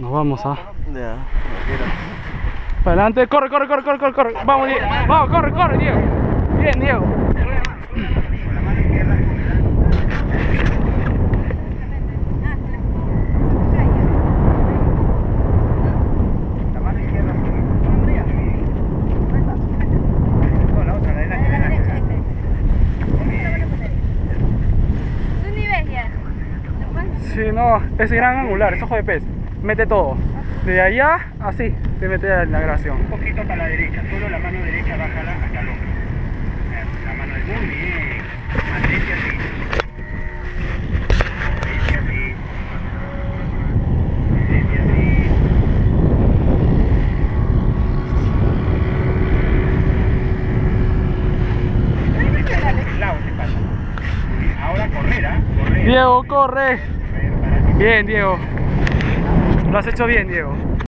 Nos vamos a. Ya, Para adelante, corre, corre, corre, corre, corre, corre. Vamos, Diego. Vamos, corre, corre, Diego. Bien, Diego. Sí, no, es gran angular, es ojo de pez. Mete todo. De allá, así, te mete la grabación. Un poquito para la derecha, solo la mano derecha bájala hasta el hombro. La mano del muy bien. Mantente así. Mantente así. Mantente así. Ahora correr, ¿ah? Correr. Diego, corre. Bien, Diego. Lo has hecho bien, Diego.